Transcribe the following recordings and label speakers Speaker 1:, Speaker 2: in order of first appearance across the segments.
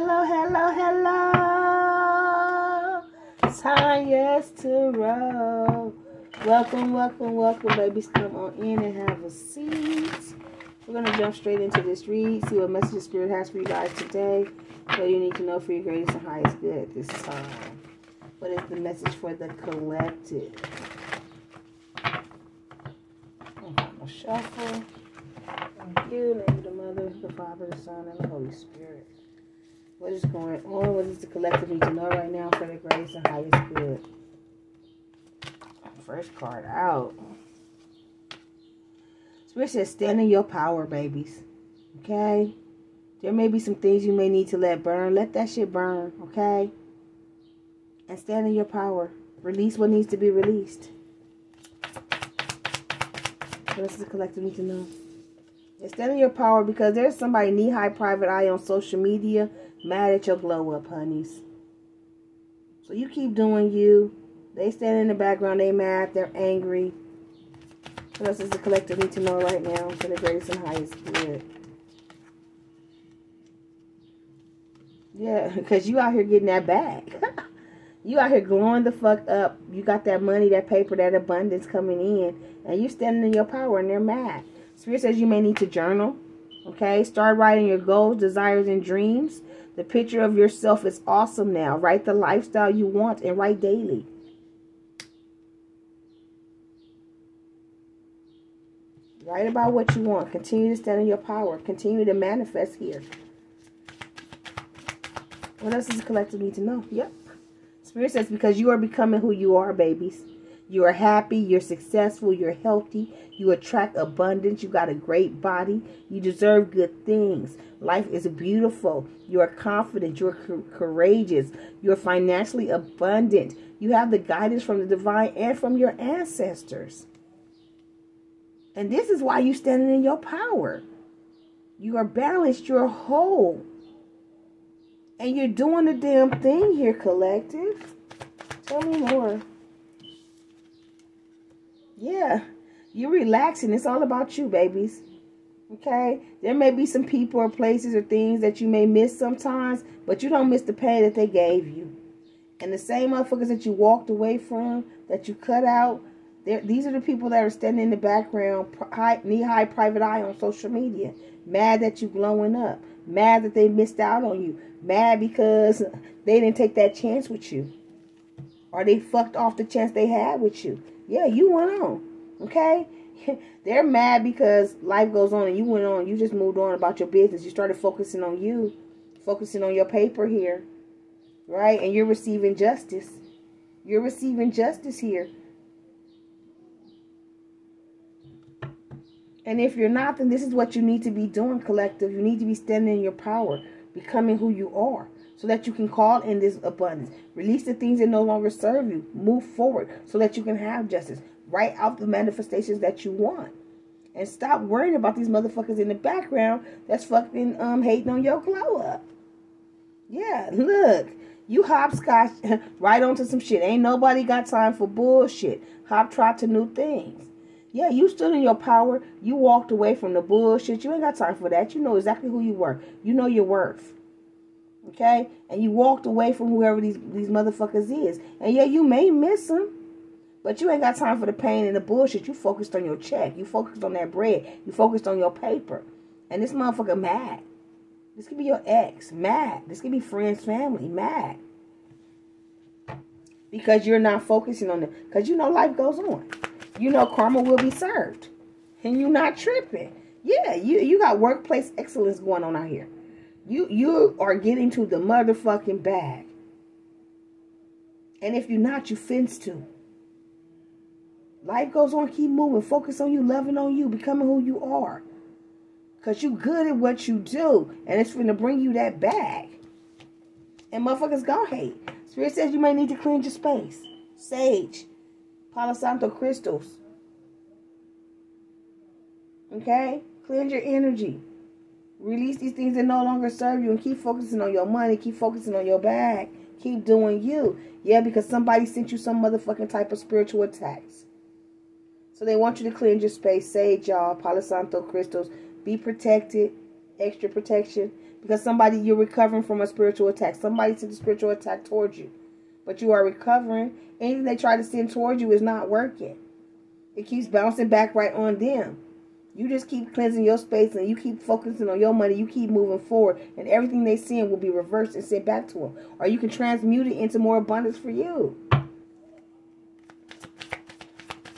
Speaker 1: Hello, hello, hello. Time yes to roll. Welcome, welcome, welcome, babies. Come on in and have a seat. We're going to jump straight into this read, see what message the Spirit has for you guys today. What you need to know for your greatest and highest good this time. What is the message for the collective? Shuffle. Thank you, name the Mother, the Father, the Son, and the Holy Spirit. What is going on? What does the collective need to know right now for the greatest and highest good? First card out. Spirit says, stand in your power, babies. Okay? There may be some things you may need to let burn. Let that shit burn, okay? And stand in your power. Release what needs to be released. What else does the collective need to know? And stand in your power because there's somebody knee-high private eye on social media mad at your glow up, honeys. So you keep doing you. They stand in the background. They mad. They're angry. What else does the collective need to know right now for the greatest and highest good? Yeah, because you out here getting that back. you out here glowing the fuck up. You got that money, that paper, that abundance coming in. And you're standing in your power and they're mad. Spirit says you may need to journal. Okay, start writing your goals, desires, and dreams. The picture of yourself is awesome now. Write the lifestyle you want and write daily. Write about what you want. Continue to stand in your power. Continue to manifest here. What else does the collective need to know? Yep. Spirit says because you are becoming who you are, babies. You are happy, you're successful, you're healthy, you attract abundance, you got a great body, you deserve good things. Life is beautiful, you are confident, you're courageous, you're financially abundant. You have the guidance from the divine and from your ancestors. And this is why you're standing in your power. You are balanced, you're whole. And you're doing the damn thing here, collective. Tell me more. Yeah, you're relaxing. It's all about you, babies. Okay? There may be some people or places or things that you may miss sometimes, but you don't miss the pain that they gave you. And the same motherfuckers that you walked away from, that you cut out, these are the people that are standing in the background, knee-high private eye on social media. Mad that you glowing up. Mad that they missed out on you. Mad because they didn't take that chance with you. Or they fucked off the chance they had with you. Yeah, you went on. Okay? They're mad because life goes on and you went on. You just moved on about your business. You started focusing on you. Focusing on your paper here. Right? And you're receiving justice. You're receiving justice here. And if you're not, then this is what you need to be doing, collective. You need to be standing in your power, becoming who you are so that you can call in this abundance. Release the things that no longer serve you. Move forward so that you can have justice. Write out the manifestations that you want. And stop worrying about these motherfuckers in the background that's fucking um hating on your glow up. Yeah, look. You hopscotch right onto some shit. Ain't nobody got time for bullshit. Hop trot to new things. Yeah, you stood in your power. You walked away from the bullshit. You ain't got time for that. You know exactly who you were. You know your worth. Okay? And you walked away from whoever these, these motherfuckers is. And yeah, you may miss them. But you ain't got time for the pain and the bullshit. You focused on your check. You focused on that bread. You focused on your paper. And this motherfucker mad. This could be your ex. Mad. This could be friends, family. Mad. Because you're not focusing on it. Because you know life goes on. You know karma will be served. And you're not tripping. Yeah, you, you got workplace excellence going on out here. You you are getting to the motherfucking bag. And if you're not, you fence to. Life goes on, keep moving. Focus on you, loving on you, becoming who you are. Because you good at what you do. And it's going to bring you that bag. And motherfuckers gonna hate. Spirit says you may need to cleanse your space. Sage. Palo Santo crystals. Okay? Cleanse your energy. Release these things that no longer serve you and keep focusing on your money. Keep focusing on your bag. Keep doing you. Yeah, because somebody sent you some motherfucking type of spiritual attacks. So they want you to cleanse your space. Sage, y'all. Palo Santo crystals. Be protected. Extra protection. because somebody you're recovering from a spiritual attack. Somebody sent a spiritual attack towards you, but you are recovering. Anything they try to send towards you is not working. It keeps bouncing back right on them. You just keep cleansing your space and you keep focusing on your money. You keep moving forward, and everything they send will be reversed and sent back to them. Or you can transmute it into more abundance for you.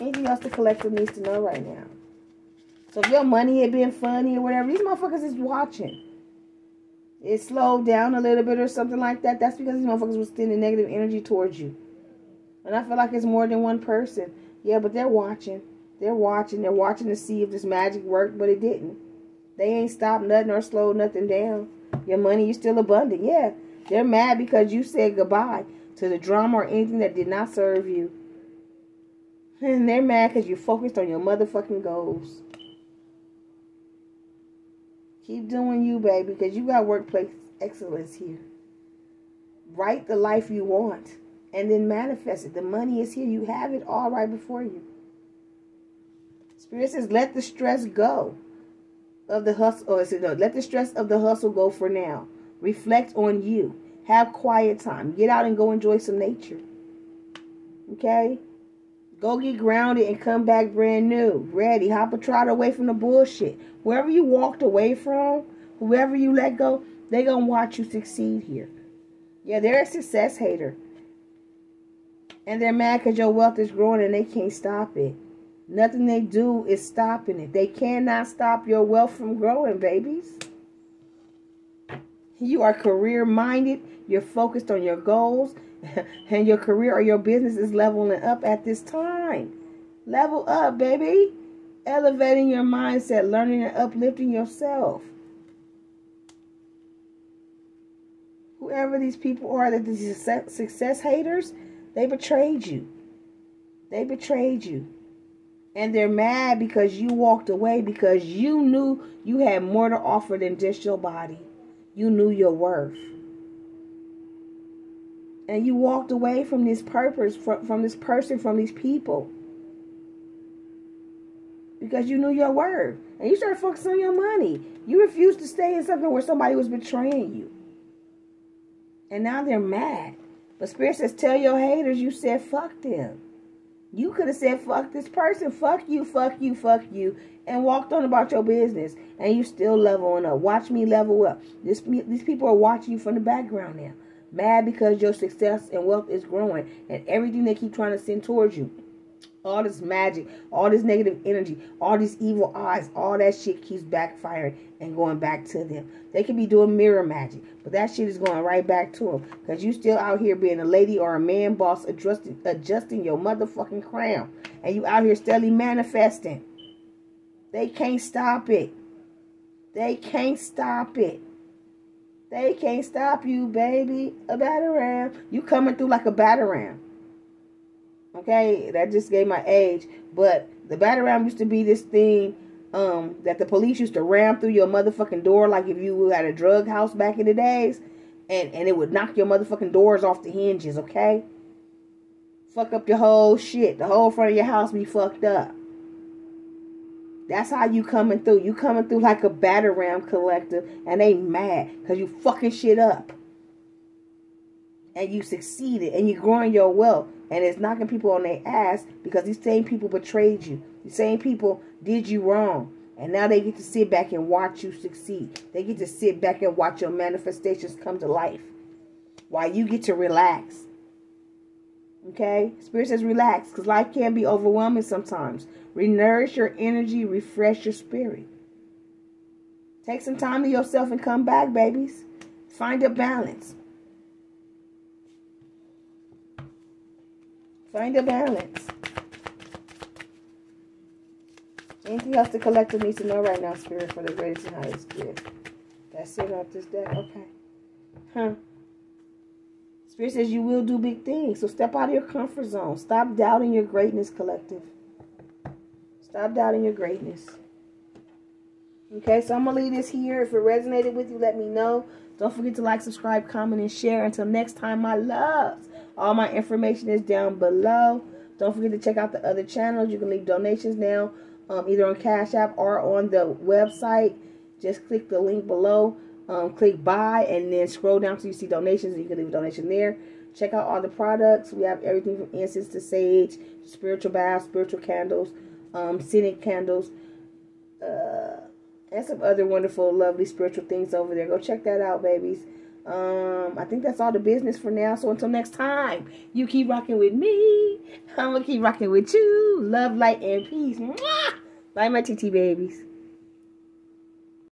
Speaker 1: Anything else the collective needs to know right now? So if your money had been funny or whatever, these motherfuckers is watching. It slowed down a little bit or something like that. That's because these motherfuckers were sending negative energy towards you. And I feel like it's more than one person. Yeah, but they're watching. They're watching. They're watching to see if this magic worked, but it didn't. They ain't stopped nothing or slowed nothing down. Your money is still abundant. Yeah. They're mad because you said goodbye to the drama or anything that did not serve you. And they're mad because you focused on your motherfucking goals. Keep doing you, baby, because you got workplace excellence here. Write the life you want and then manifest it. The money is here. You have it all right before you. Spirit says, let the stress go of the hustle. Oh, or is it no? Let the stress of the hustle go for now. Reflect on you. Have quiet time. Get out and go enjoy some nature. Okay? Go get grounded and come back brand new. Ready. Hop a trot away from the bullshit. Wherever you walked away from, whoever you let go, they going to watch you succeed here. Yeah, they're a success hater. And they're mad because your wealth is growing and they can't stop it. Nothing they do is stopping it. They cannot stop your wealth from growing, babies. You are career minded. You're focused on your goals. and your career or your business is leveling up at this time. Level up, baby. Elevating your mindset, learning and uplifting yourself. Whoever these people are, that these success haters, they betrayed you. They betrayed you. And they're mad because you walked away because you knew you had more to offer than just your body. You knew your worth. And you walked away from this purpose, from, from this person, from these people. Because you knew your worth. And you started focusing on your money. You refused to stay in something where somebody was betraying you. And now they're mad. But Spirit says, tell your haters you said fuck them. You could have said, fuck this person, fuck you, fuck you, fuck you, and walked on about your business, and you still leveling up. Watch me level up. This, these people are watching you from the background now. Mad because your success and wealth is growing, and everything they keep trying to send towards you. All this magic, all this negative energy, all these evil eyes, all that shit keeps backfiring and going back to them. They could be doing mirror magic, but that shit is going right back to them. Because you still out here being a lady or a man boss adjusting, adjusting your motherfucking crown. And you out here steadily manifesting. They can't stop it. They can't stop it. They can't stop you, baby. A battering ram. You coming through like a battering ram. Okay, that just gave my age. But the battering ram used to be this thing um, that the police used to ram through your motherfucking door like if you had a drug house back in the days. And, and it would knock your motherfucking doors off the hinges, okay? Fuck up your whole shit. The whole front of your house be fucked up. That's how you coming through. You coming through like a battering ram collective and they mad because you fucking shit up. And you succeeded and you're growing your wealth and it's knocking people on their ass because these same people betrayed you. These same people did you wrong. And now they get to sit back and watch you succeed. They get to sit back and watch your manifestations come to life. While you get to relax. Okay? Spirit says relax because life can be overwhelming sometimes. Renourish your energy, refresh your spirit. Take some time to yourself and come back, babies. Find a balance. Find a balance. Anything else the collective needs to know right now, Spirit, for the greatest and highest good? That's it off this deck? Okay. Huh. Spirit says you will do big things. So step out of your comfort zone. Stop doubting your greatness, collective. Stop doubting your greatness. Okay, so I'm going to leave this here. If it resonated with you, let me know. Don't forget to like, subscribe, comment, and share. Until next time, my loves. All my information is down below. Don't forget to check out the other channels. You can leave donations now, um, either on Cash App or on the website. Just click the link below. Um, click buy and then scroll down so you see donations. And you can leave a donation there. Check out all the products. We have everything from incense to sage, spiritual baths, spiritual candles, um, scenic candles, uh, and some other wonderful, lovely spiritual things over there. Go check that out, babies. Um, I think that's all the business for now. So until next time, you keep rocking with me. I'm gonna keep rocking with you. Love, light, and peace. Mwah! Bye, my TT babies.